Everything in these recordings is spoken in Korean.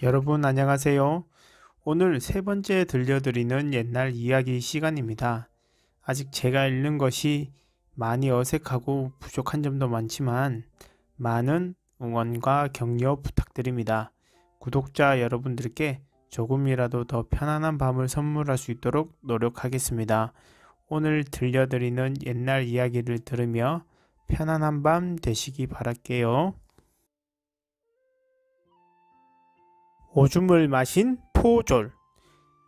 여러분 안녕하세요. 오늘 세 번째 들려드리는 옛날 이야기 시간입니다. 아직 제가 읽는 것이 많이 어색하고 부족한 점도 많지만 많은 응원과 격려 부탁드립니다. 구독자 여러분들께 조금이라도 더 편안한 밤을 선물할 수 있도록 노력하겠습니다. 오늘 들려드리는 옛날 이야기를 들으며 편안한 밤 되시기 바랄게요. 오줌을 마신 포졸.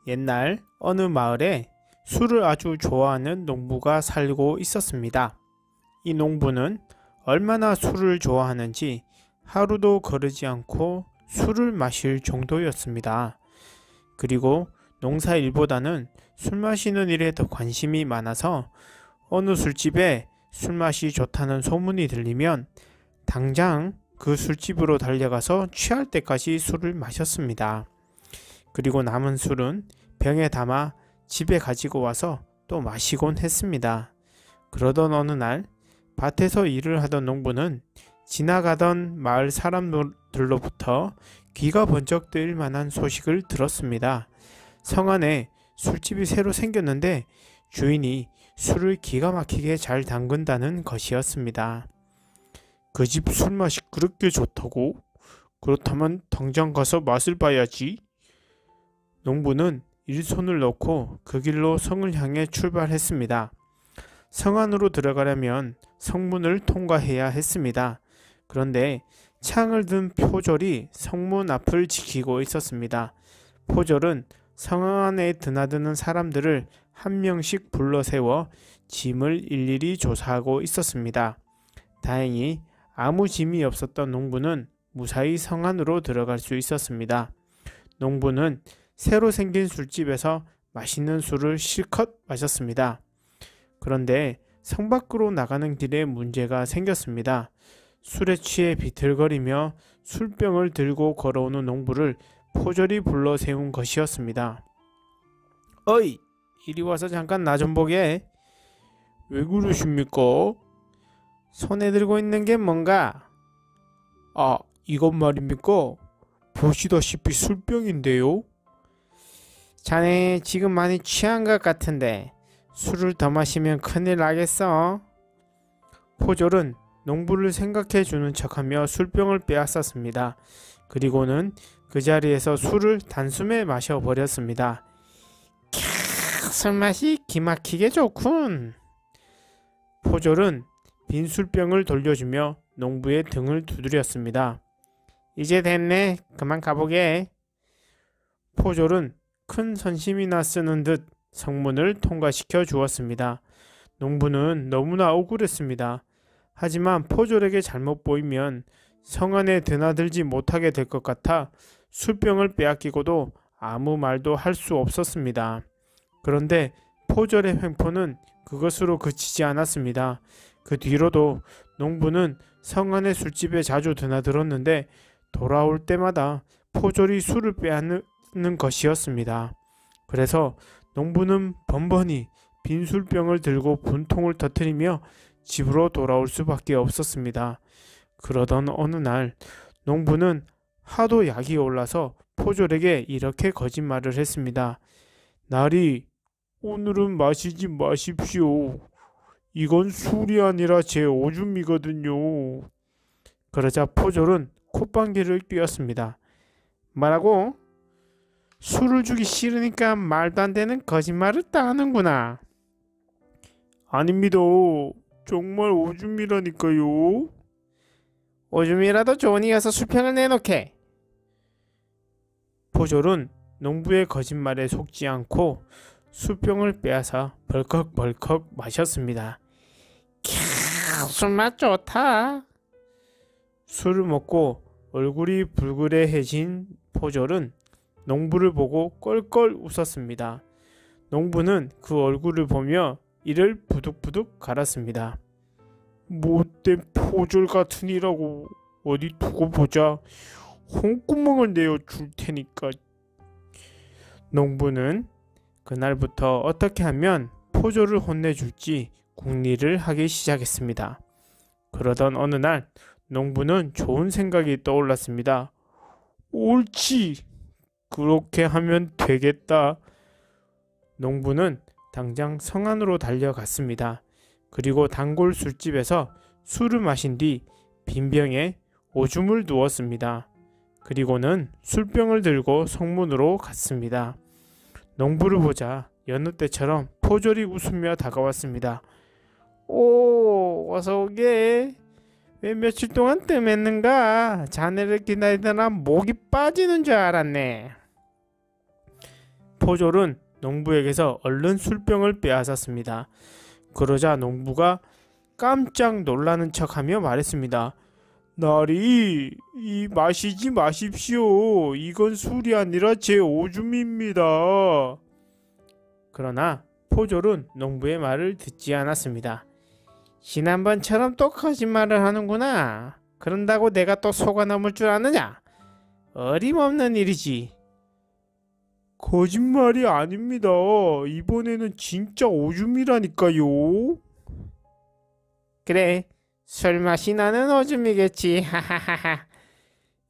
옛날 어느 마을에 술을 아주 좋아하는 농부가 살고 있었습니다. 이 농부는 얼마나 술을 좋아하는지 하루도 거르지 않고 술을 마실 정도였습니다. 그리고 농사 일보다는 술 마시는 일에 더 관심이 많아서 어느 술집에 술 맛이 좋다는 소문이 들리면 당장 그 술집으로 달려가서 취할 때까지 술을 마셨습니다. 그리고 남은 술은 병에 담아 집에 가지고 와서 또 마시곤 했습니다. 그러던 어느 날 밭에서 일을 하던 농부는 지나가던 마을 사람들로부터 귀가 번쩍 뜨일 만한 소식을 들었습니다. 성 안에 술집이 새로 생겼는데 주인이 술을 기가 막히게 잘 담근다는 것이었습니다. 그 집 술맛이 그렇게 좋다고? 그렇다면 당장 가서 맛을 봐야지. 농부는 일손을 넣고 그 길로 성을 향해 출발했습니다. 성 안으로 들어가려면 성문을 통과해야 했습니다. 그런데 창을 든 표절이 성문 앞을 지키고 있었습니다. 포졸은 성 안에 드나드는 사람들을 한 명씩 불러 세워 짐을 일일이 조사하고 있었습니다. 다행히 아무 짐이 없었던 농부는 무사히 성 안으로 들어갈 수 있었습니다. 농부는 새로 생긴 술집에서 맛있는 술을 실컷 마셨습니다. 그런데 성 밖으로 나가는 길에 문제가 생겼습니다. 술에 취해 비틀거리며 술병을 들고 걸어오는 농부를 포졸이 불러 세운 것이었습니다. 어이! 이리 와서 잠깐 나 좀 보게. 왜 그러십니까? 손에 들고 있는 게 뭔가? 아, 이것 말입니까? 보시다시피 술병인데요. 자네 지금 많이 취한 것 같은데 술을 더 마시면 큰일 나겠어. 포졸은 농부를 생각해 주는 척하며 술병을 빼앗았습니다. 그리고는 그 자리에서 술을 단숨에 마셔버렸습니다. 캬, 술맛이 기막히게 좋군. 포졸은 빈 술병을 돌려주며 농부의 등을 두드렸습니다. 이제 됐네. 그만 가보게. 포졸은 큰 선심이나 쓰는 듯 성문을 통과시켜 주었습니다. 농부는 너무나 억울했습니다. 하지만 포졸에게 잘못 보이면 성 안에 드나들지 못하게 될 것 같아 술병을 빼앗기고도 아무 말도 할 수 없었습니다. 그런데 포졸의 횡포는 그것으로 그치지 않았습니다. 그 뒤로도 농부는 성 안의 술집에 자주 드나들었는데 돌아올 때마다 포졸이 술을 빼앗는 것이었습니다. 그래서 농부는 번번이 빈 술병을 들고 분통을 터뜨리며 집으로 돌아올 수밖에 없었습니다. 그러던 어느 날 농부는 하도 약이 올라서 포졸에게 이렇게 거짓말을 했습니다. 날이 오늘은 마시지 마십시오. 이건 술이 아니라 제 오줌이거든요. 그러자 포졸은 콧방귀를 뀌었습니다. 뭐라고? 술을 주기 싫으니까 말도 안 되는 거짓말을 따는구나. 아닙니다. 정말 오줌이라니까요. 오줌이라도 좋으니 어서 술평을 내놓게. 포졸은 농부의 거짓말에 속지 않고 술병을 빼앗아 벌컥벌컥 마셨습니다. 캬, 술맛 좋다. 술을 먹고 얼굴이 불그레해진 포졸은 농부를 보고 껄껄 웃었습니다. 농부는 그 얼굴을 보며 이를 부득부득 갈았습니다. 못된 포졸 같으니라고 어디 두고 보자. 홍구멍을 내어 줄 테니까. 농부는 그날부터 어떻게 하면 포졸을 혼내줄지 궁리를 하기 시작했습니다. 그러던 어느 날 농부는 좋은 생각이 떠올랐습니다. 옳지. 그렇게 하면 되겠다. 농부는 당장 성 안으로 달려갔습니다. 그리고 단골 술집에서 술을 마신 뒤 빈병에 오줌을 누웠습니다. 그리고는 술병을 들고 성문으로 갔습니다. 농부를 보자 여느 때처럼 포졸이 웃으며 다가왔습니다. 오, 어서 오게. 왜 며칠 동안 뜸했는가? 자네를 기다리다나 목이 빠지는 줄 알았네. 포졸은 농부에게서 얼른 술병을 빼앗았습니다. 그러자 농부가 깜짝 놀라는 척하며 말했습니다. 나리, 이 마시지 마십시오. 이건 술이 아니라 제 오줌입니다. 그러나 포졸은 농부의 말을 듣지 않았습니다. 지난번처럼 또 거짓말을 하는구나. 그런다고 내가 또 속아 넘을 줄 아느냐? 어림없는 일이지. 거짓말이 아닙니다. 이번에는 진짜 오줌이라니까요. 그래, 술 맛이 나는 오줌이겠지. 하하하하.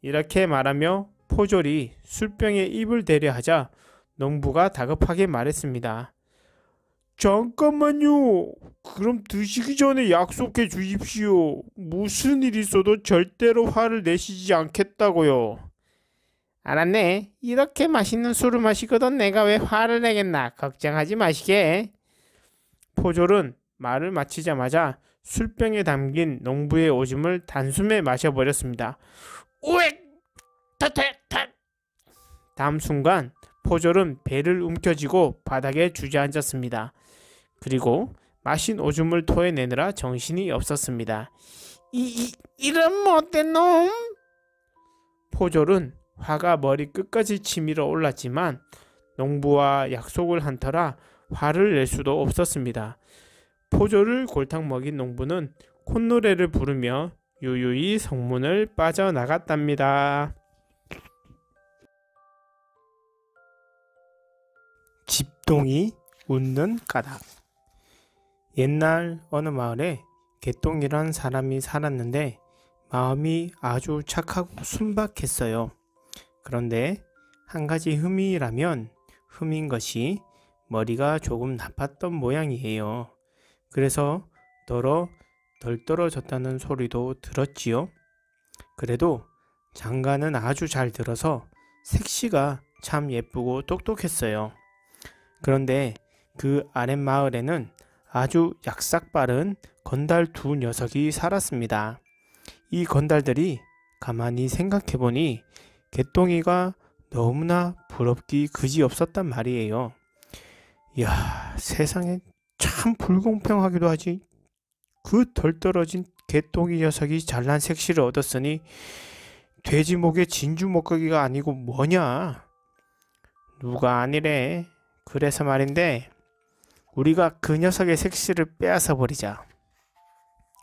이렇게 말하며 포졸이 술병에 입을 대려 하자 농부가 다급하게 말했습니다. 잠깐만요. 그럼 드시기 전에 약속해 주십시오. 무슨 일 있어도 절대로 화를 내시지 않겠다고요. 알았네. 이렇게 맛있는 술을 마시거든 내가 왜 화를 내겠나. 걱정하지 마시게. 포졸은 말을 마치자마자 술병에 담긴 농부의 오줌을 단숨에 마셔버렸습니다. 우엑! 타타타! 다음 순간 포졸은 배를 움켜쥐고 바닥에 주저앉았습니다. 그리고 마신 오줌을 토해내느라 정신이 없었습니다. 이, 이 이런 못된 놈! 포졸은 화가 머리 끝까지 치밀어 올랐지만 농부와 약속을 한 터라 화를 낼 수도 없었습니다. 포졸을 골탕 먹인 농부는 콧노래를 부르며 유유히 성문을 빠져나갔답니다. 집동이 웃는 까닭 옛날 어느 마을에 개똥이란 사람이 살았는데 마음이 아주 착하고 순박했어요. 그런데 한 가지 흠이라면 흠인 것이 머리가 조금 나빴던 모양이에요. 그래서 더러 덜 떨어졌다는 소리도 들었지요. 그래도 장가는 아주 잘 들어서 색시가 참 예쁘고 똑똑했어요. 그런데 그 아랫마을에는 아주 약삭 빠른 건달 두 녀석이 살았습니다. 이 건달들이 가만히 생각해보니 개똥이가 너무나 부럽기 그지 없었단 말이에요. 이야, 세상에 참 불공평하기도 하지. 그 덜 떨어진 개똥이 녀석이 잘난 색시를 얻었으니 돼지 목에 진주 목걸이가 아니고 뭐냐? 누가 아니래. 그래서 말인데 우리가 그 녀석의 색시를 빼앗아 버리자.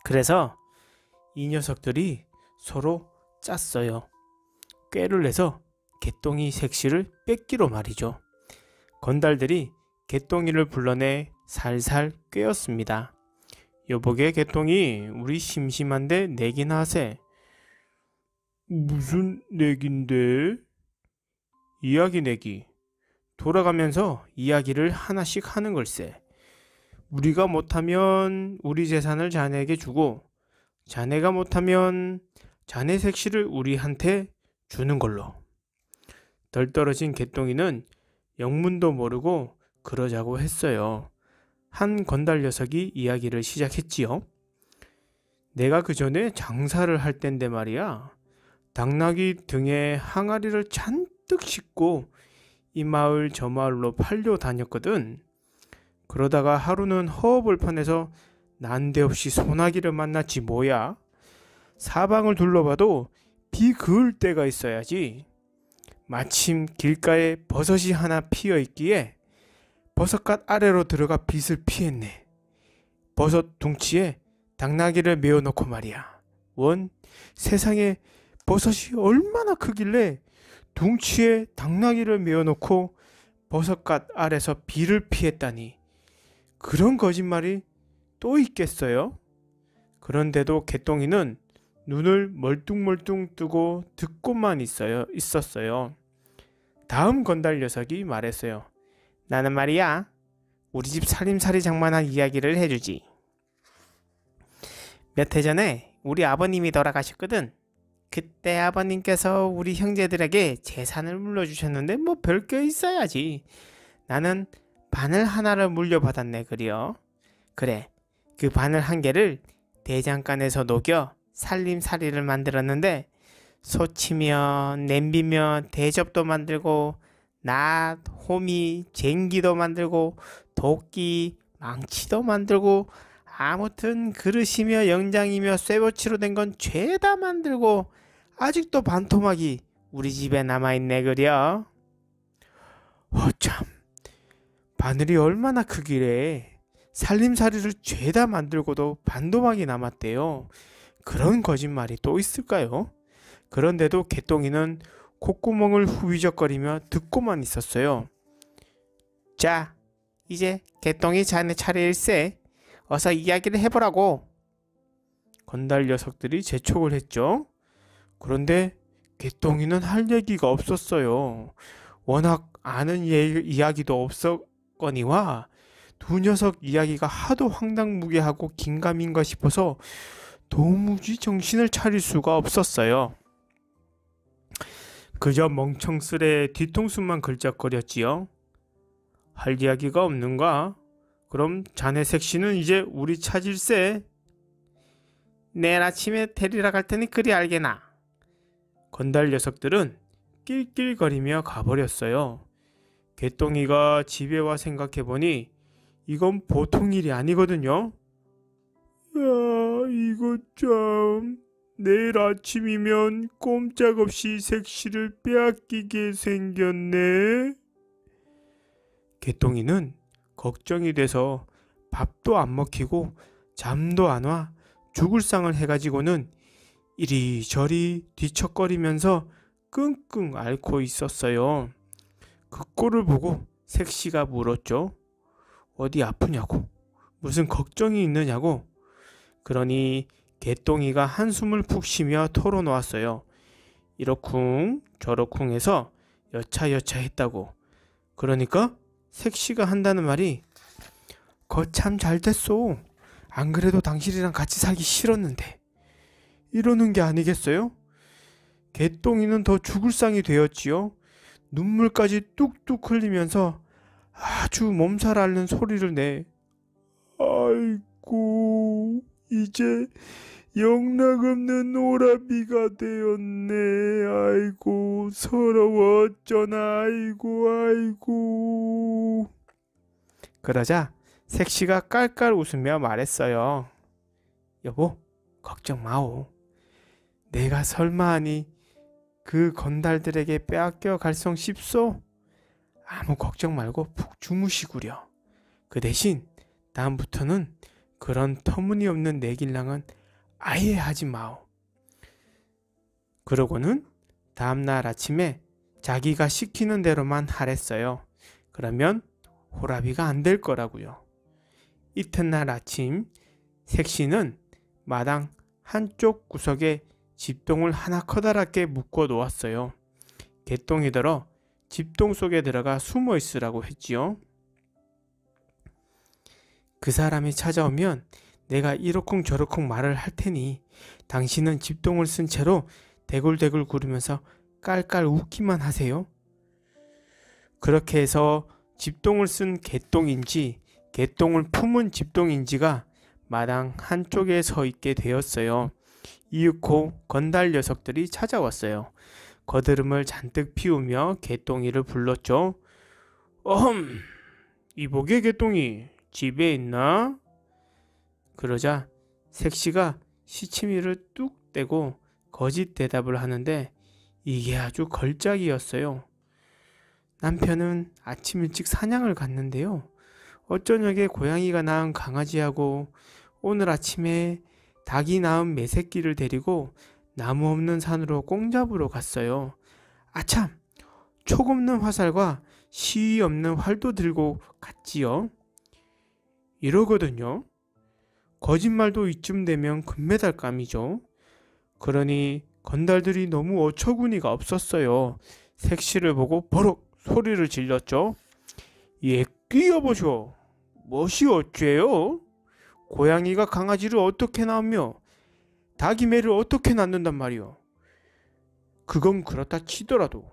그래서 이 녀석들이 서로 짰어요. 꾀를 내서 개똥이 색시를 뺏기로 말이죠. 건달들이 개똥이를 불러내 살살 꿰었습니다. 여보게 개똥이 우리 심심한데 내기나 하세. 무슨 내기인데? 이야기 내기. 돌아가면서 이야기를 하나씩 하는 걸세. 우리가 못하면 우리 재산을 자네에게 주고 자네가 못하면 자네 색시를 우리한테 주는 걸로. 덜 떨어진 개똥이는 영문도 모르고 그러자고 했어요. 한 건달 녀석이 이야기를 시작했지요. 내가 그 전에 장사를 할 땐데 말이야. 당나귀 등에 항아리를 잔뜩 싣고 이 마을 저 마을로 팔려 다녔거든. 그러다가 하루는 허허벌판에서 난데없이 소나기를 만났지 뭐야. 사방을 둘러봐도 비 그을 때가 있어야지. 마침 길가에 버섯이 하나 피어 있기에 버섯갓 아래로 들어가 빛을 피했네. 버섯 둥치에 당나귀를 메어 놓고 말이야. 원 세상에 버섯이 얼마나 크길래 둥치에 당나귀를 메어 놓고 버섯갓 아래서 비를 피했다니. 그런 거짓말이 또 있겠어요? 그런데도 개똥이는 눈을 멀뚱멀뚱 뜨고 듣고만 있어요, 있었어요. 다음 건달 녀석이 말했어요. 나는 말이야, 우리 집 살림살이 장만한 이야기를 해주지. 몇 해 전에 우리 아버님이 돌아가셨거든. 그때 아버님께서 우리 형제들에게 재산을 물려주셨는데 뭐 별게 있어야지. 나는 바늘 하나를 물려받았네 그려. 그래, 그 바늘 한 개를 대장간에서 녹여 살림살이를 만들었는데 소치면 냄비면 대접도 만들고 낫, 호미, 쟁기도 만들고 도끼, 망치도 만들고 아무튼 그릇이며 영장이며 쇠붙이로 된 건 죄다 만들고 아직도 반토막이 우리 집에 남아있네 그려. 어참 바늘이 얼마나 크기래. 살림살이를 죄다 만들고도 반도막이 남았대요. 그런 거짓말이 또 있을까요? 그런데도 개똥이는 콧구멍을 후비적거리며 듣고만 있었어요. 자, 이제 개똥이 자네 차례일세. 어서 이야기를 해보라고. 건달 녀석들이 재촉을 했죠. 그런데 개똥이는 할 얘기가 없었어요. 워낙 아는 예, 이야기도 없었거니와 두 녀석 이야기가 하도 황당무계하고 긴가민가 싶어서 도무지 정신을 차릴 수가 없었어요. 그저 멍청스레 뒤통수만 걸쩍거렸지요. 할 이야기가 없는가? 그럼 자네 색시는 이제 우리 찾을세. 내일 아침에 데리러 갈 테니 그리 알게나. 건달 녀석들은 낄낄거리며 가버렸어요. 개똥이가 집에 와 생각해보니 이건 보통 일이 아니거든요. 야, 이거 참. 내일 아침이면 꼼짝없이 색시를 빼앗기게 생겼네. 개똥이는 걱정이 돼서 밥도 안 먹히고 잠도 안 와 죽을 상을 해가지고는 이리저리 뒤척거리면서 끙끙 앓고 있었어요. 그 꼴을 보고 색시가 물었죠. 어디 아프냐고? 무슨 걱정이 있느냐고? 그러니 개똥이가 한숨을 푹 쉬며 털어놓았어요. 이러쿵 저러쿵 해서 여차여차 했다고. 그러니까 색시가 한다는 말이 거참 잘 됐소. 안 그래도 당신이랑 같이 살기 싫었는데. 이러는 게 아니겠어요? 개똥이는 더 죽을 상이 되었지요. 눈물까지 뚝뚝 흘리면서 아주 몸살 앓는 소리를 내. 아이고, 이제 영락없는 오라비가 되었네. 아이고, 서러워 어쩌나, 아이고, 아이고. 그러자 색시가 깔깔 웃으며 말했어요. 여보, 걱정 마오. 내가 설마하니 그 건달들에게 빼앗겨 갈성 싶소? 아무 걱정 말고 푹 주무시구려. 그 대신 다음부터는 그런 터무니없는 내길랑은 아예 하지 마오. 그러고는 다음날 아침에 자기가 시키는 대로만 하랬어요. 그러면 호라비가 안 될 거라고요. 이튿날 아침 색시는 마당 한쪽 구석에 집동을 하나 커다랗게 묶어 놓았어요. 개똥이더러 집동 속에 들어가 숨어 있으라고 했지요. 그 사람이 찾아오면 내가 이러쿵 저러쿵 말을 할 테니 당신은 집동을 쓴 채로 대굴대굴 구르면서 깔깔 웃기만 하세요. 그렇게 해서 집동을 쓴 개똥인지 개똥을 품은 집동인지가 마당 한쪽에 서 있게 되었어요. 이윽고 건달 녀석들이 찾아왔어요. 거드름을 잔뜩 피우며 개똥이를 불렀죠. 어흠, 이보게 개똥이 집에 있나? 그러자 색시가 시치미를 뚝 떼고 거짓 대답을 하는데 이게 아주 걸작이었어요. 남편은 아침 일찍 사냥을 갔는데요. 어쩌녁에 고양이가 낳은 강아지하고 오늘 아침에 닭이 낳은 매새끼를 데리고 나무 없는 산으로 꽁 잡으러 갔어요. 아참! 촉 없는 화살과 시위 없는 활도 들고 갔지요. 이러거든요. 거짓말도 이쯤 되면 금메달감이죠. 그러니 건달들이 너무 어처구니가 없었어요. 색시를 보고 버럭 소리를 질렀죠. 예, 끼어보쇼. 무엇이 어째요? 고양이가 강아지를 어떻게 낳으며 닭이 매를 어떻게 낳는단 말이오. 그건 그렇다 치더라도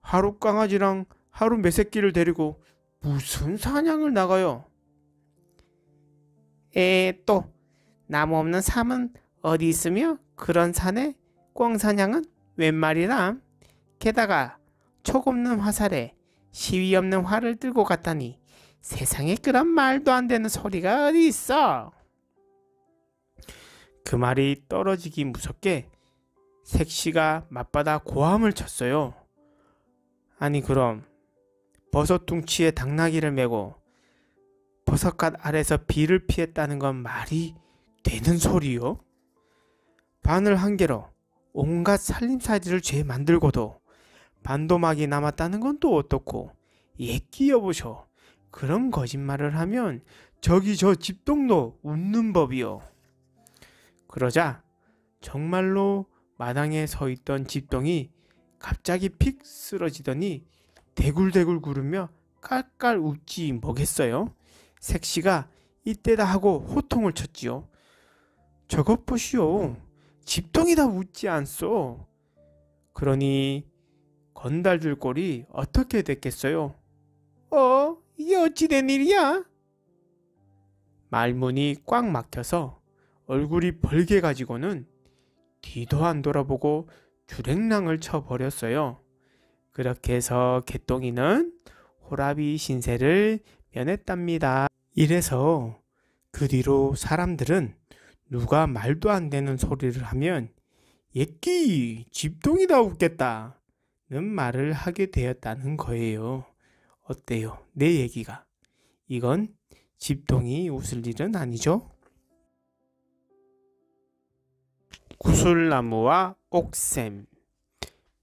하루 강아지랑 하루 매새끼를 데리고 무슨 사냥을 나가요? 에, 또 나무 없는 삶은 어디 있으며 그런 산에 꿩사냥은 웬 말이람? 게다가 촉 없는 화살에 시위 없는 활을 들고 갔다니 세상에 그런 말도 안 되는 소리가 어디 있어? 그 말이 떨어지기 무섭게 색시가 맞받아 고함을 쳤어요. 아니 그럼 버섯 둥치에 당나귀를 메고 버섯갓 아래서 비를 피했다는 건 말이 되는 소리요? 바늘 한 개로 온갖 살림살이를 죄 만들고도 반도막이 남았다는 건 또 어떻고 예끼 여보셔 그런 거짓말을 하면 저기 저 집동도 웃는 법이요. 그러자 정말로 마당에 서 있던 집동이 갑자기 픽 쓰러지더니 대굴대굴 구르며 깔깔 웃지 뭐겠어요. 색시가 이때다 하고 호통을 쳤지요. 저것 보시오. 집동이다 웃지 않소. 그러니 건달들 꼴이 어떻게 됐겠어요? 어, 이게 어찌 된 일이야? 말문이 꽉 막혀서 얼굴이 벌게 가지고는 뒤도 안 돌아보고 주랭랑을 쳐버렸어요. 그렇게 해서 개똥이는 호라비 신세를 면했답니다. 이래서 그 뒤로 사람들은 누가 말도 안 되는 소리를 하면 예끼 집동이다 웃겠다 는 말을 하게 되었다는 거예요. 어때요? 내 얘기가. 이건 집동이 웃을 일은 아니죠? 구슬나무와 옥샘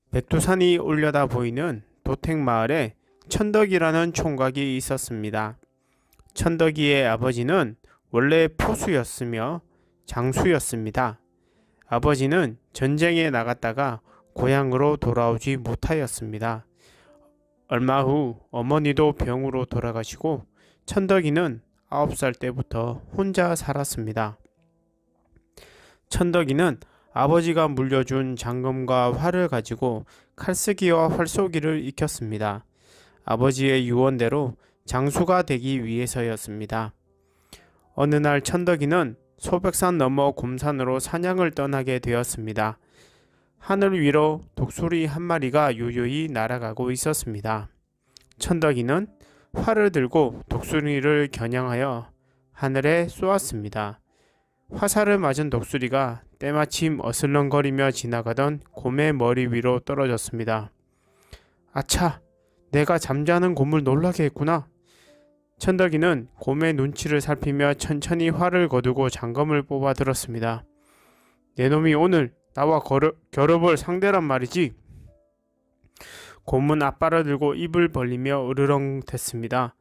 백두산이 올려다 보이는 도택마을에 천덕이라는 총각이 있었습니다. 천덕이의 아버지는 원래 포수였으며 장수였습니다. 아버지는 전쟁에 나갔다가 고향으로 돌아오지 못하였습니다. 얼마 후 어머니도 병으로 돌아가시고 천덕이는 9살 때부터 혼자 살았습니다. 천덕이는 아버지가 물려준 장검과 활을 가지고 칼쓰기와 활쏘기를 익혔습니다. 아버지의 유언대로 장수가 되기 위해서였습니다. 어느 날 천덕이는 소백산 넘어 곰산으로 사냥을 떠나게 되었습니다. 하늘 위로 독수리 한 마리가 유유히 날아가고 있었습니다. 천덕이는 활을 들고 독수리를 겨냥하여 하늘에 쏘았습니다. 화살을 맞은 독수리가 때마침 어슬렁거리며 지나가던 곰의 머리 위로 떨어졌습니다. 아차! 내가 잠자는 곰을 놀라게 했구나. 천덕이는 곰의 눈치를 살피며 천천히 활을 거두고 장검을 뽑아 들었습니다. 내 놈이 오늘 나와 걸어, 겨뤄볼 상대란 말이지. 곰은 앞발을 들고 입을 벌리며 으르렁 댔습니다.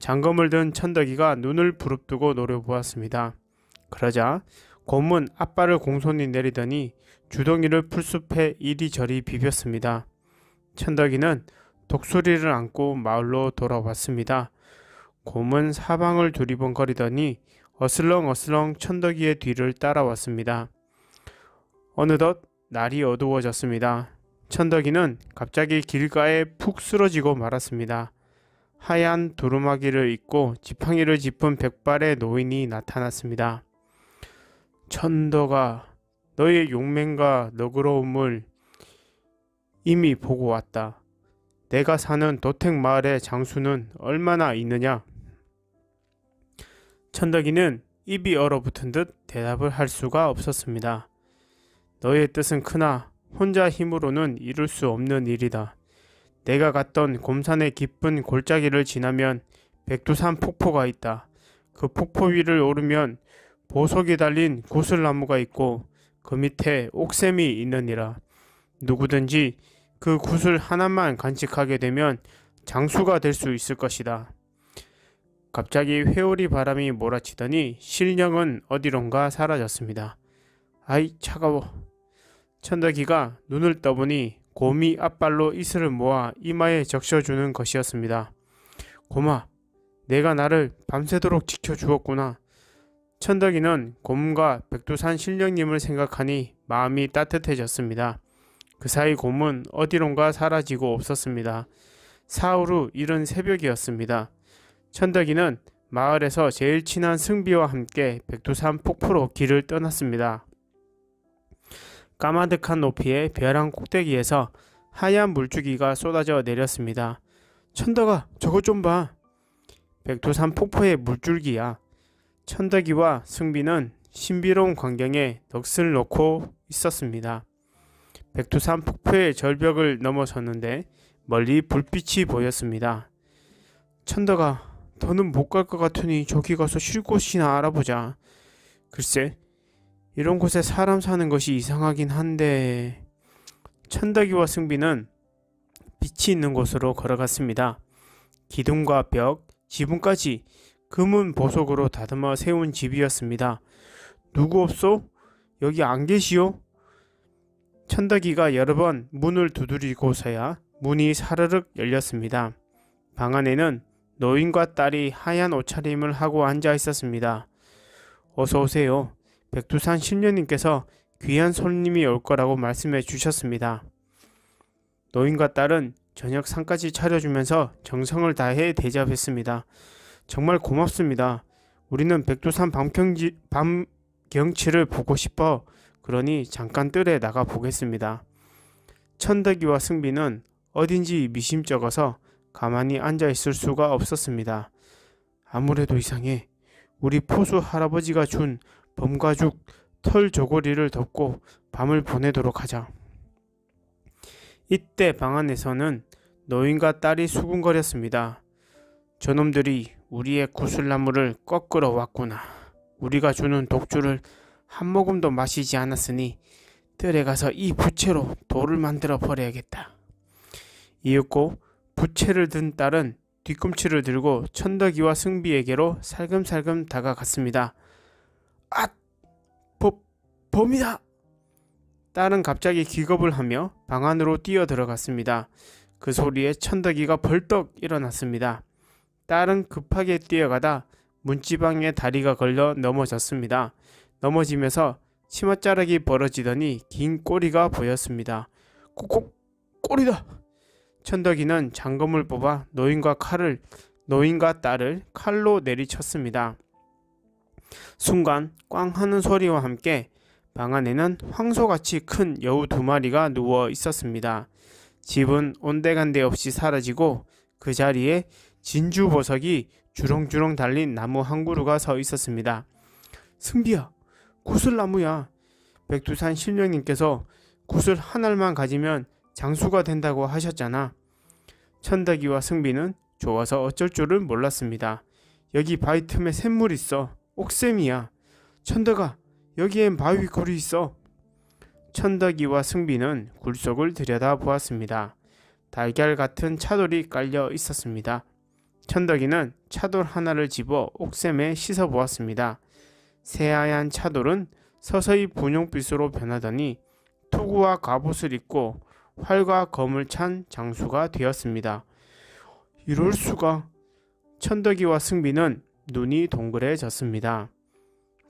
장검을 든 천덕이가 눈을 부릅뜨고 노려보았습니다. 그러자 곰은 앞발을 공손히 내리더니 주덩이를 풀숲에 이리저리 비볐습니다. 천덕이는 독수리를 안고 마을로 돌아왔습니다. 곰은 사방을 두리번거리더니 어슬렁어슬렁 천덕이의 뒤를 따라왔습니다. 어느덧 날이 어두워졌습니다. 천덕이는 갑자기 길가에 푹 쓰러지고 말았습니다. 하얀 두루마기를 입고 지팡이를 짚은 백발의 노인이 나타났습니다. 천덕아, 너의 용맹과 너그러움을 이미 보고 왔다. 내가 사는 도택 마을의 장수는 얼마나 있느냐? 천덕이는 입이 얼어붙은 듯 대답을 할 수가 없었습니다. 너의 뜻은 크나 혼자 힘으로는 이룰 수 없는 일이다. 내가 갔던 곰산의 깊은 골짜기를 지나면 백두산 폭포가 있다. 그 폭포 위를 오르면 보석이 달린 구슬나무가 있고 그 밑에 옥샘이 있느니라. 누구든지 그 구슬 하나만 간직하게 되면 장수가 될 수 있을 것이다. 갑자기 회오리 바람이 몰아치더니 실령은 어디론가 사라졌습니다. 아이 차가워. 천덕이가 눈을 떠보니 곰이 앞발로 이슬을 모아 이마에 적셔주는 것이었습니다. 곰아, 내가 나를 밤새도록 지켜주었구나. 천덕이는 곰과 백두산 신령님을 생각하니 마음이 따뜻해졌습니다. 그 사이 곰은 어디론가 사라지고 없었습니다. 사흘 후 이른 새벽이었습니다. 천덕이는 마을에서 제일 친한 승비와 함께 백두산 폭포로 길을 떠났습니다. 까마득한 높이의 벼랑 꼭대기에서 하얀 물줄기가 쏟아져 내렸습니다. 천덕아, 저것 좀 봐. 백두산 폭포의 물줄기야. 천덕이와 승비는 신비로운 광경에 넋을 놓고 있었습니다. 백두산 폭포의 절벽을 넘어섰는데 멀리 불빛이 보였습니다. 천덕아, 더는 못 갈 것 같으니 저기 가서 쉴 곳이나 알아보자. 글쎄, 이런 곳에 사람 사는 것이 이상하긴 한데... 천덕이와 승비는 빛이 있는 곳으로 걸어갔습니다. 기둥과 벽, 지붕까지 금은 보석으로 다듬어 세운 집이었습니다. 누구 없소? 여기 안 계시오? 천덕이가 여러 번 문을 두드리고서야 문이 사르륵 열렸습니다. 방 안에는 노인과 딸이 하얀 옷차림을 하고 앉아 있었습니다. 어서 오세요. 백두산 신녀님께서 귀한 손님이 올 거라고 말씀해 주셨습니다. 노인과 딸은 저녁 상까지 차려주면서 정성을 다해 대접했습니다. 정말 고맙습니다. 우리는 백두산 밤경지, 밤경치를 보고 싶어 그러니 잠깐 뜰에 나가 보겠습니다. 천덕이와 승비는 어딘지 미심쩍어서 가만히 앉아 있을 수가 없었습니다. 아무래도 이상해. 우리 포수 할아버지가 준 범가죽 털 저고리를 덮고 밤을 보내도록 하자. 이때 방 안에서는 노인과 딸이 수군거렸습니다. 저놈들이 우리의 구슬나무를 꺾으러 왔구나. 우리가 주는 독주를 한 모금도 마시지 않았으니 뜰에 가서 이 부채로 돌을 만들어 버려야겠다. 이윽고 부채를 든 딸은 뒤꿈치를 들고 천덕이와 승비에게로 살금살금 다가갔습니다. 아! 법, 범이다! 딸은 갑자기 기겁을 하며 방 안으로 뛰어 들어갔습니다. 그 소리에 천덕이가 벌떡 일어났습니다. 딸은 급하게 뛰어가다 문지방에 다리가 걸려 넘어졌습니다. 넘어지면서 치맛자락이 벌어지더니 긴 꼬리가 보였습니다. 꼬꼬 꼬리다! 천덕이는 장검을 뽑아 노인과 칼을 노인과 딸을 칼로 내리쳤습니다. 순간 꽝 하는 소리와 함께 방 안에는 황소같이 큰 여우 두 마리가 누워 있었습니다. 집은 온데간데 없이 사라지고 그 자리에 진주 보석이 주렁주렁 달린 나무 한 그루가 서 있었습니다. 승비야, 구슬나무야. 백두산 신령님께서 구슬 한 알만 가지면 장수가 된다고 하셨잖아. 천덕이와 승비는 좋아서 어쩔 줄을 몰랐습니다. 여기 바위 틈에 샘물 있어. 옥샘이야. 천덕아, 여기엔 바위 굴이 있어. 천덕이와 승비는 굴 속을 들여다 보았습니다. 달걀 같은 차돌이 깔려 있었습니다. 천덕이는 차돌 하나를 집어 옥샘에 씻어 보았습니다. 새하얀 차돌은 서서히 분홍빛으로 변하더니 투구와 갑옷을 입고 활과 검을 찬 장수가 되었습니다. 이럴 수가. 천덕이와 승비는 눈이 동그래졌습니다.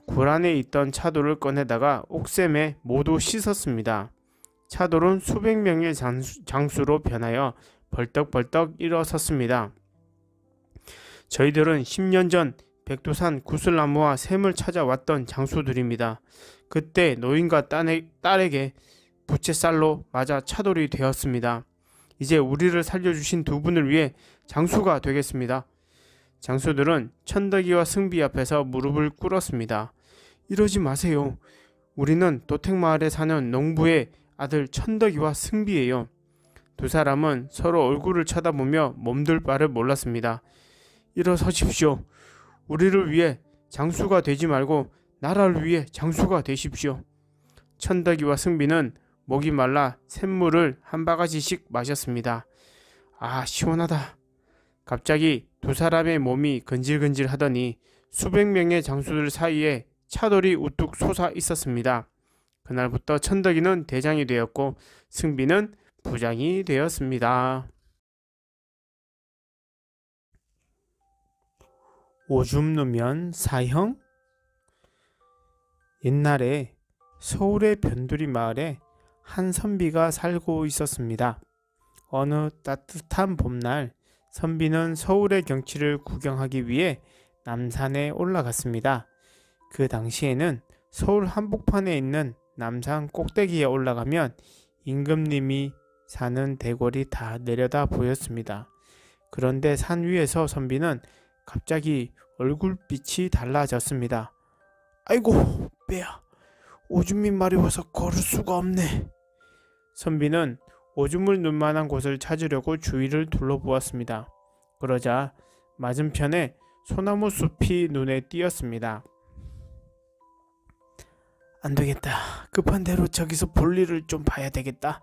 굴 안에 있던 차돌을 꺼내다가 옥샘에 모두 씻었습니다. 차돌은 수백 명의 장수, 로 변하여 벌떡벌떡 일어섰습니다. 저희들은 10년 전 백두산 구슬나무와 샘을 찾아왔던 장수들입니다. 그때 노인과 딸에, 딸에게 부채살로 맞아 차돌이 되었습니다. 이제 우리를 살려주신 두 분을 위해 장수가 되겠습니다. 장수들은 천덕이와 승비 앞에서 무릎을 꿇었습니다. 이러지 마세요. 우리는 도택마을에 사는 농부의 아들 천덕이와 승비예요. 두 사람은 서로 얼굴을 쳐다보며 몸둘 바를 몰랐습니다. 일어서십시오. 우리를 위해 장수가 되지 말고 나라를 위해 장수가 되십시오. 천덕이와 승비는 목이 말라 샘물을 한 바가지씩 마셨습니다. 아, 시원하다. 갑자기 두 사람의 몸이 근질근질 하더니 수백 명의 장수들 사이에 차돌이 우뚝 솟아 있었습니다. 그날부터 천덕이는 대장이 되었고 승비는 부장이 되었습니다. 오줌 누면 사형? 옛날에 서울의 변두리 마을에 한 선비가 살고 있었습니다. 어느 따뜻한 봄날 선비는 서울의 경치를 구경하기 위해 남산에 올라갔습니다. 그 당시에는 서울 한복판에 있는 남산 꼭대기에 올라가면 임금님이 사는 대궐이 다 내려다 보였습니다. 그런데 산 위에서 선비는 갑자기 얼굴빛이 달라졌습니다. 아이고 배야 오줌이 마려워서 걸을 수가 없네. 선비는 오줌을 눈 만한 곳을 찾으려고 주위를 둘러보았습니다. 그러자 맞은편에 소나무 숲이 눈에 띄었습니다. 안 되겠다. 급한 대로 저기서 볼일을 좀 봐야 되겠다.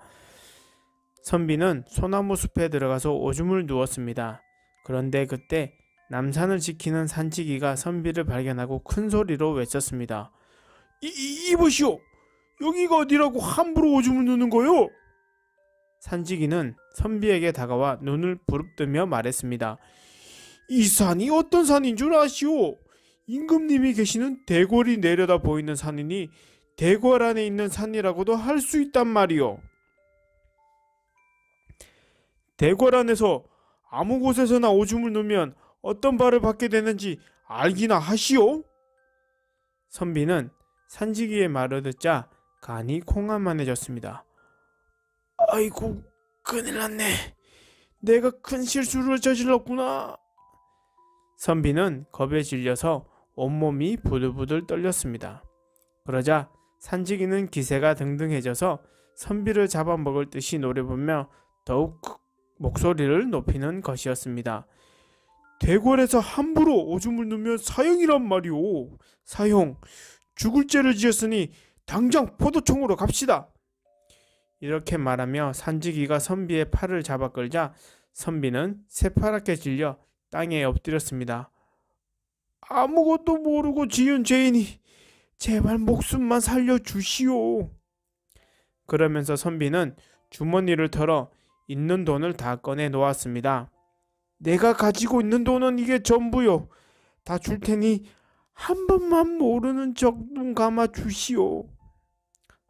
선비는 소나무 숲에 들어가서 오줌을 누웠습니다. 그런데 그때 남산을 지키는 산지기가 선비를 발견하고 큰 소리로 외쳤습니다. 이, 이, 이 보시오! 여기가 어디라고 함부로 오줌을 누는 거요? 산지기는 선비에게 다가와 눈을 부릅뜨며 말했습니다. 이 산이 어떤 산인 줄 아시오? 임금님이 계시는 대궐이 내려다 보이는 산이니 대궐 안에 있는 산이라고도 할 수 있단 말이오. 대궐 안에서 아무 곳에서나 오줌을 누면 어떤 벌을 받게 되는지 알기나 하시오? 선비는 산지기의 말을 듣자 간이 콩한만해졌습니다. 아이고 큰일 났네. 내가 큰 실수를 저질렀구나. 선비는 겁에 질려서 온몸이 부들부들 떨렸습니다. 그러자 산지기는 기세가 등등해져서 선비를 잡아먹을 듯이 노래보며 더욱 목소리를 높이는 것이었습니다. 대궐에서 함부로 오줌을 누면 사형이란 말이오. 사형, 죽을 죄를 지었으니 당장 포도청으로 갑시다. 이렇게 말하며 산지기가 선비의 팔을 잡아 끌자 선비는 새파랗게 질려 땅에 엎드렸습니다. 아무것도 모르고 지은 죄인이 제발 목숨만 살려주시오. 그러면서 선비는 주머니를 털어 있는 돈을 다 꺼내 놓았습니다. 내가 가지고 있는 돈은 이게 전부요. 다 줄 테니 한 번만 모르는 적눈 감아 주시오.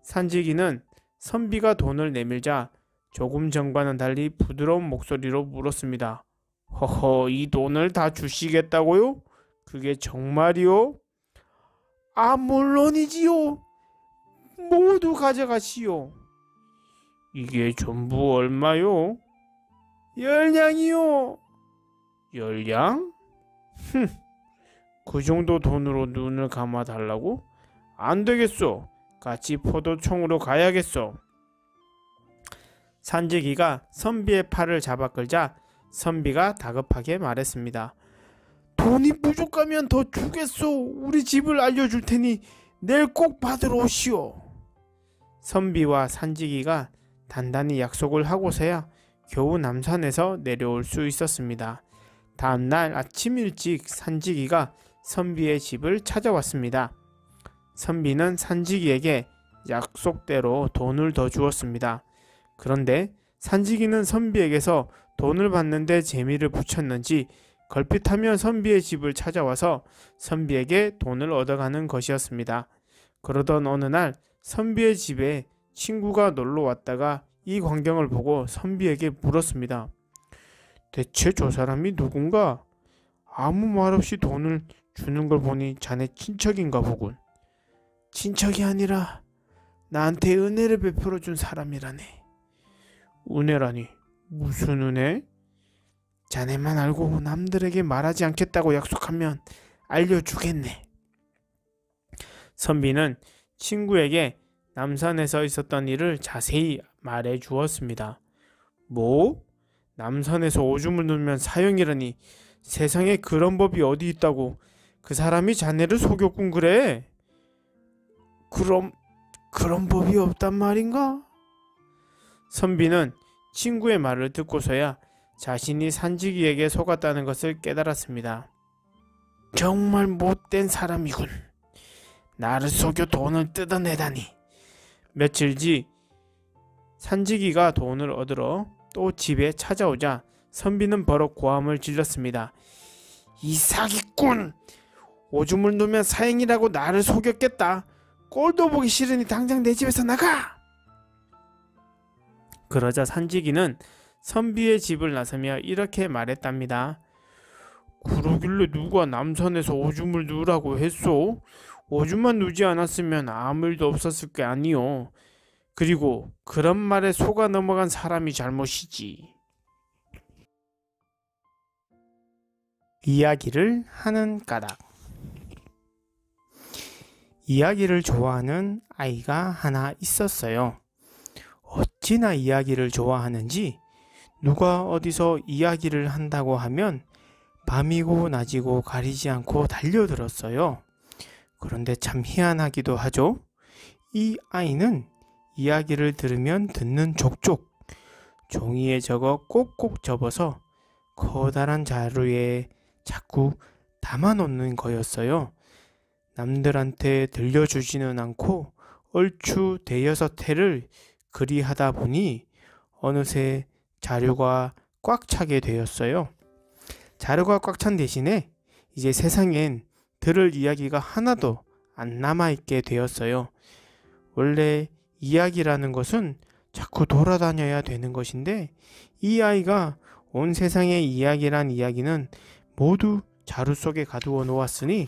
산지기는 선비가 돈을 내밀자 조금 전과는 달리 부드러운 목소리로 물었습니다. 허허, 이 돈을 다 주시겠다고요? 그게 정말이요? 아, 물론이지요. 모두 가져가시오. 이게 전부 얼마요? 열량이요. 열량? 흠, 그 정도 돈으로 눈을 감아 달라고? 안 되겠소. 같이 포도총으로 가야겠소. 산지기가 선비의 팔을 잡아 끌자 선비가 다급하게 말했습니다. 돈이 부족하면 더 주겠소. 우리 집을 알려줄 테니 내일 꼭 받으러 오시오. 선비와 산지기가 단단히 약속을 하고서야 겨우 남산에서 내려올 수 있었습니다. 다음날 아침 일찍 산지기가 선비의 집을 찾아왔습니다. 선비는 산지기에게 약속대로 돈을 더 주었습니다. 그런데 산지기는 선비에게서 돈을 받는데 재미를 붙였는지 걸핏하면 선비의 집을 찾아와서 선비에게 돈을 얻어가는 것이었습니다. 그러던 어느 날 선비의 집에 친구가 놀러 왔다가 이 광경을 보고 선비에게 물었습니다. 대체 저 사람이 누군가? 아무 말 없이 돈을 주는 걸 보니 자네 친척인가 보군. 친척이 아니라 나한테 은혜를 베풀어 준 사람이라네. 은혜라니 무슨 은혜? 자네만 알고 남들에게 말하지 않겠다고 약속하면 알려주겠네. 선비는 친구에게 남산에서 있었던 일을 자세히 말해 주었습니다. 뭐? 남산에서 오줌을 누면 사형이라니 세상에 그런 법이 어디 있다고 그 사람이 자네를 속였군 그래? 그럼 그런 법이 없단 말인가? 선비는 친구의 말을 듣고서야 자신이 산지기에게 속았다는 것을 깨달았습니다. 정말 못된 사람이군. 나를 속여 돈을 뜯어내다니. 며칠 뒤 산지기가 돈을 얻으러 또 집에 찾아오자 선비는 버럭 고함을 질렀습니다. 이 사기꾼! 오줌을 누면 사행이라고 나를 속였겠다. 꼴도 보기 싫으니 당장 내 집에서 나가! 그러자 산지기는 선비의 집을 나서며 이렇게 말했답니다. 그러길래 누가 남산에서 오줌을 누라고 했소? 오줌만 누지 않았으면 아무 일도 없었을 게 아니오. 그리고 그런 말에 속아 넘어간 사람이 잘못이지. 이야기를 하는 까닭. 이야기를 좋아하는 아이가 하나 있었어요. 어찌나 이야기를 좋아하는지 누가 어디서 이야기를 한다고 하면 밤이고 낮이고 가리지 않고 달려들었어요. 그런데 참 희한하기도 하죠. 이 아이는 이야기를 들으면 듣는 족족 종이에 적어 꼭꼭 접어서 커다란 자루에 자꾸 담아놓는 거였어요. 남들한테 들려주지는 않고 얼추 대여섯 해를 그리하다 보니 어느새 자료가 꽉 차게 되었어요. 자료가 꽉 찬 대신에 이제 세상엔 들을 이야기가 하나도 안 남아있게 되었어요. 원래 이야기라는 것은 자꾸 돌아다녀야 되는 것인데 이 아이가 온 세상의 이야기란 이야기는 모두 자루 속에 가두어 놓았으니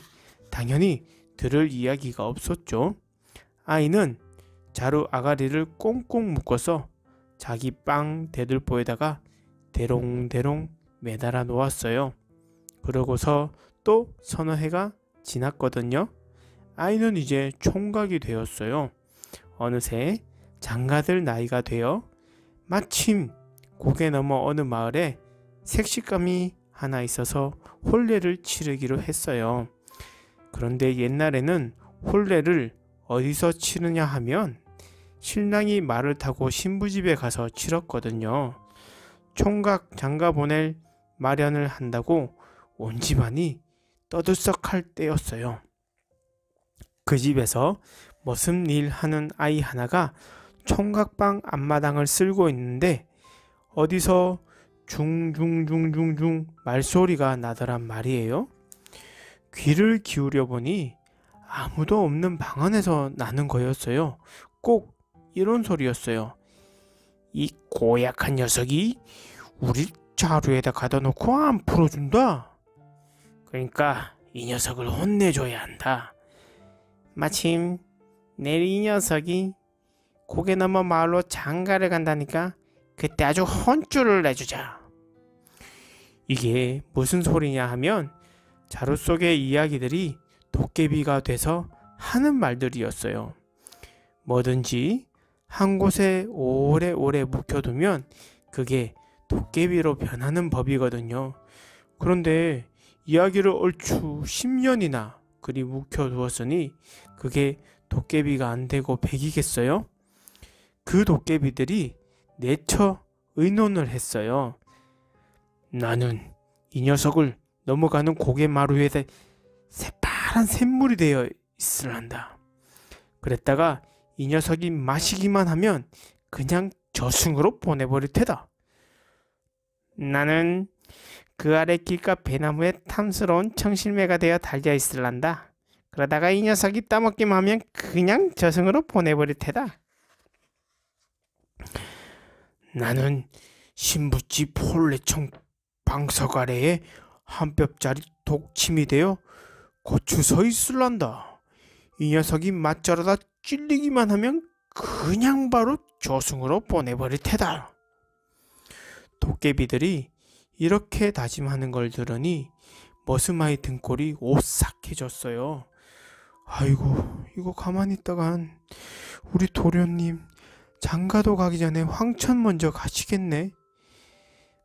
당연히 들을 이야기가 없었죠. 아이는 자루 아가리를 꽁꽁 묶어서 자기 빵 대들보에다가 대롱대롱 매달아 놓았어요. 그러고서 또 서너 해가 지났거든요. 아이는 이제 총각이 되었어요. 어느새 장가들 나이가 되어 마침 고개 넘어 어느 마을에 색식감이 하나 있어서 혼례를 치르기로 했어요. 그런데 옛날에는 혼례를 어디서 치르냐 하면 신랑이 말을 타고 신부집에 가서 치렀거든요. 총각 장가 보낼 마련을 한다고 온 집안이 떠들썩할 때였어요. 그 집에서 무슨 일 하는 아이 하나가 총각방 앞마당을 쓸고 있는데 어디서 중중중중중 말소리가 나더란 말이에요. 귀를 기울여 보니 아무도 없는 방 안에서 나는 거였어요. 꼭 이런 소리였어요. 이 고약한 녀석이 우리 자루에다 가다 놓고 안 풀어준다. 그러니까 이 녀석을 혼내줘야 한다. 마침 내일 이 녀석이 고개 넘어 마을로 장가를 간다니까 그때 아주 혼쭐을 내주자. 이게 무슨 소리냐 하면 자루 속의 이야기들이 도깨비가 돼서 하는 말들이었어요. 뭐든지 한 곳에 오래오래 묵혀두면 그게 도깨비로 변하는 법이거든요. 그런데 이야기를 얼추 10년이나 그리 묵혀두었으니 그게 도깨비가 안 되고 백이겠어요? 그 도깨비들이 내처 의논을 했어요. 나는 이 녀석을 넘어가는 고개마루에 새파란 샘물이 되어 있으란다. 그랬다가 이 녀석이 마시기만 하면 그냥 저승으로 보내버릴 테다. 나는 그 아래 길가 배나무에 탐스러운 청실매가 되어 달려 있을란다. 그러다가 이 녀석이 따먹기만 하면 그냥 저승으로 보내버릴 테다. 나는 신부집 홀레청 방석 아래에 한 뼘짜리 독침이 되어 곧추서 있을란다. 이 녀석이 맞자르다 찔리기만 하면 그냥 바로 저승으로 보내버릴 테다. 도깨비들이 이렇게 다짐하는 걸 들으니 머슴아이 등골이 오싹해졌어요. 아이고 이거 가만히 있다간 우리 도련님 장가도 가기 전에 황천 먼저 가시겠네.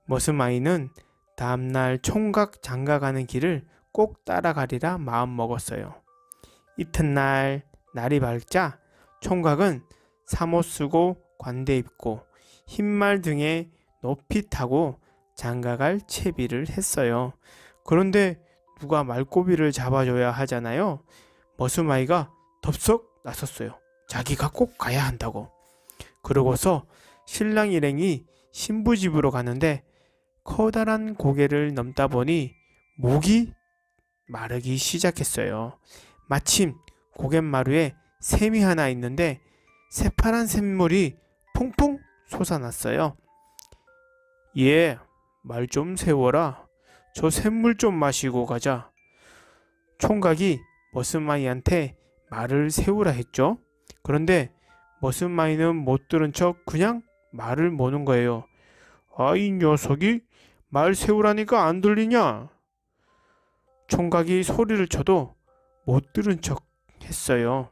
머스마이는 다음날 총각 장가 가는 길을 꼭 따라가리라 마음 먹었어요. 이튿날 날이 밝자 총각은 삼옷 쓰고 관대 입고 흰말 등에 높이 타고 장가갈 채비를 했어요. 그런데 누가 말고비를 잡아줘야 하잖아요. 머스마이가 덥석 나섰어요. 자기가 꼭 가야 한다고. 그러고서 신랑 일행이 신부 집으로 가는데 커다란 고개를 넘다 보니 목이 마르기 시작했어요. 마침 고갯마루에 샘이 하나 있는데 새파란 샘물이 퐁퐁 솟아났어요. 예, 말 좀 세워라. 저 샘물 좀 마시고 가자. 총각이 머슴마이한테 말을 세우라 했죠. 그런데 머슴마이는 못 들은 척 그냥 말을 모는 거예요. 아, 이 녀석이 말 세우라니까 안 들리냐? 총각이 소리를 쳐도 못 들은 척 했어요.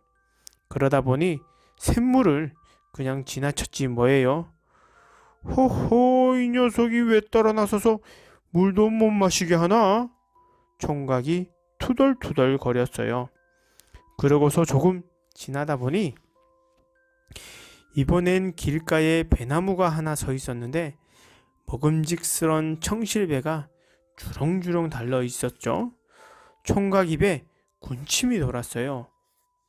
그러다 보니 샘물을 그냥 지나쳤지 뭐예요. 호호, 이 녀석이 왜 따라 나서서 물도 못 마시게 하나? 총각이 투덜투덜 거렸어요. 그러고서 조금 지나다 보니 이번엔 길가에 배나무가 하나 서 있었는데 먹음직스런 청실배가 주렁주렁 달려 있었죠. 총각 입에 군침이 돌았어요.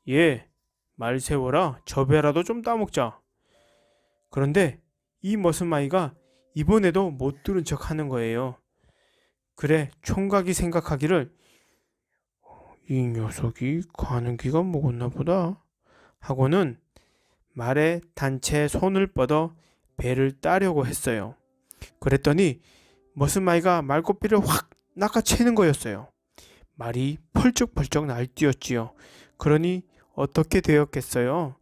예, 말 세워라. 저 배라도 좀 따먹자. 그런데 이 머슴아이가 이번에도 못 들은 척 하는 거예요. 그래, 총각이 생각하기를 이 녀석이 가는 기가 먹었나 보다 하고는 말에 단체 손을 뻗어 배를 따려고 했어요. 그랬더니 머슴아이가 말꼬피를 확 낚아채는 거였어요. 말이 펄쩍펄쩍 날뛰었지요. 그러니 어떻게 되었겠어요?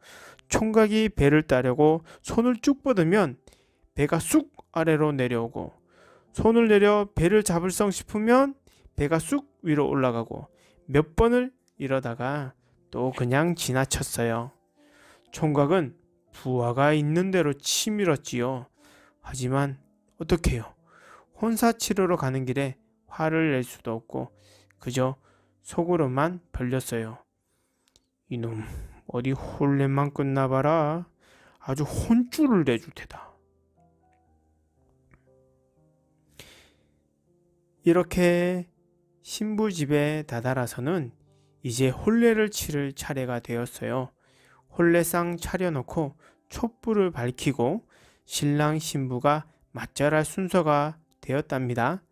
총각이 배를 따려고 손을 쭉 뻗으면 배가 쑥 아래로 내려오고 손을 내려 배를 잡을성 싶으면 배가 쑥 위로 올라가고 몇 번을 이러다가 또 그냥 지나쳤어요. 총각은 부하가 있는 대로 치밀었지요. 하지만 어떡해요. 혼사 치료로 가는 길에 화를 낼 수도 없고 그저 속으로만 벌렸어요. 이놈 어디 홀레만 끝나봐라. 아주 혼쭐을 내줄 테다. 이렇게 신부 집에 다다라서는 이제 혼례를 치를 차례가 되었어요. 혼례상 차려놓고 촛불을 밝히고 신랑 신부가 맞절할 순서가 되었답니다.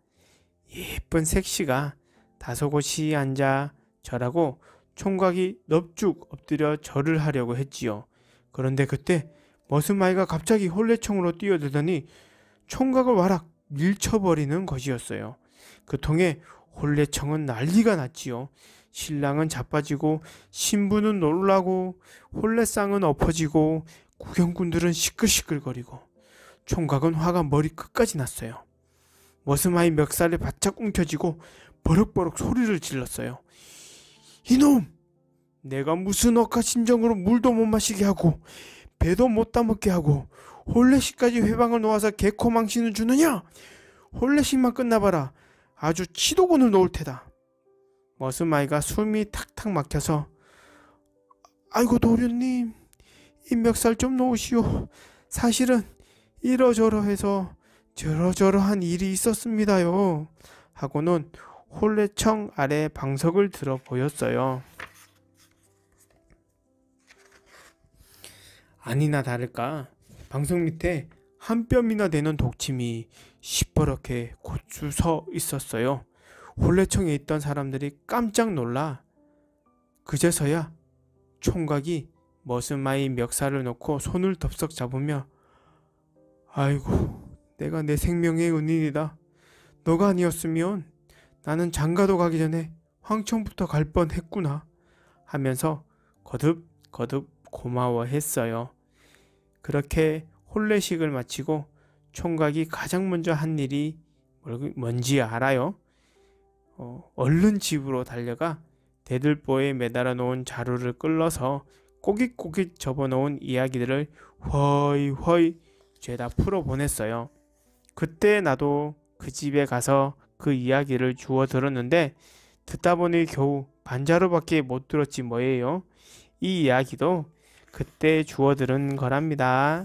예쁜 색시가 다소곳이 앉아 절하고 총각이 넙죽 엎드려 절을 하려고 했지요. 그런데 그때 머슴아이가 갑자기 혼례청으로 뛰어들더니 총각을 와락 밀쳐버리는 것이었어요. 그 통에 혼례청은 난리가 났지요. 신랑은 자빠지고 신부는 놀라고 혼례상은 엎어지고 구경꾼들은 시끌시끌거리고 총각은 화가 머리 끝까지 났어요. 머슴아이 멱살에 바짝 움켜쥐고 버럭버럭 소리를 질렀어요. 이놈! 내가 무슨 억하 심정으로 물도 못 마시게 하고 배도 못 따먹게 하고 홀레식까지 회방을 놓아서 개코망신을 주느냐? 홀레식만 끝나봐라. 아주 치도곤을 놓을 테다. 머슴아이가 숨이 탁탁 막혀서 아이고 도련님 이 멱살 좀 놓으시오. 사실은 이러저러해서 저러저러한 일이 있었습니다요. 하고는 홀레청 아래 방석을 들어 보였어요. 아니나 다를까 방석 밑에 한 뼘이나 되는 독침이 시퍼렇게 고추 서 있었어요. 홀레청에 있던 사람들이 깜짝 놀라 그제서야 총각이 머슴마이 멱살을 놓고 손을 덥석 잡으며 아이고 내가 내 생명의 은인이다. 너가 아니었으면 나는 장가도 가기 전에 황천부터 갈 뻔했구나 하면서 거듭 거듭 고마워했어요. 그렇게 혼례식을 마치고 총각이 가장 먼저 한 일이 뭔지 알아요? 어, 얼른 집으로 달려가 대들보에 매달아 놓은 자루를 끌러서 꼬깃꼬깃 접어 놓은 이야기들을 허이 허이 죄다 풀어 보냈어요. 그때 나도 그 집에 가서 그 이야기를 주워 들었는데 듣다 보니 겨우 반자루밖에 못 들었지 뭐예요. 이 이야기도 그때 주워 들은 거랍니다.